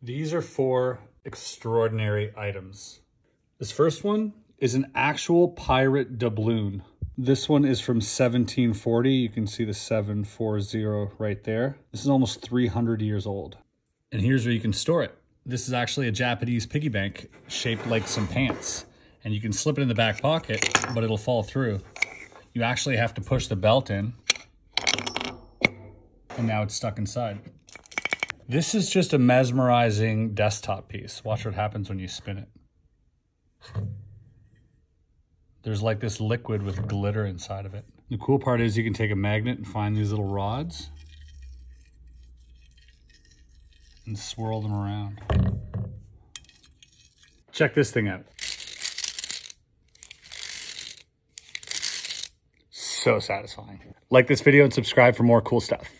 These are four extraordinary items. This first one is an actual pirate doubloon. This one is from 1740. You can see the 740 right there. This is almost 300 years old. And here's where you can store it. This is actually a Japanese piggy bank shaped like some pants. And you can slip it in the back pocket, but it'll fall through. You actually have to push the belt in. And now it's stuck inside. This is just a mesmerizing desktop piece. Watch what happens when you spin it. There's like this liquid with glitter inside of it. The cool part is you can take a magnet and find these little rods and swirl them around. Check this thing out. So satisfying. Like this video and subscribe for more cool stuff.